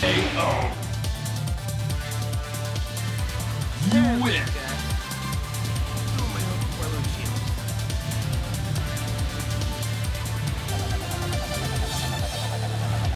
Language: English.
KO.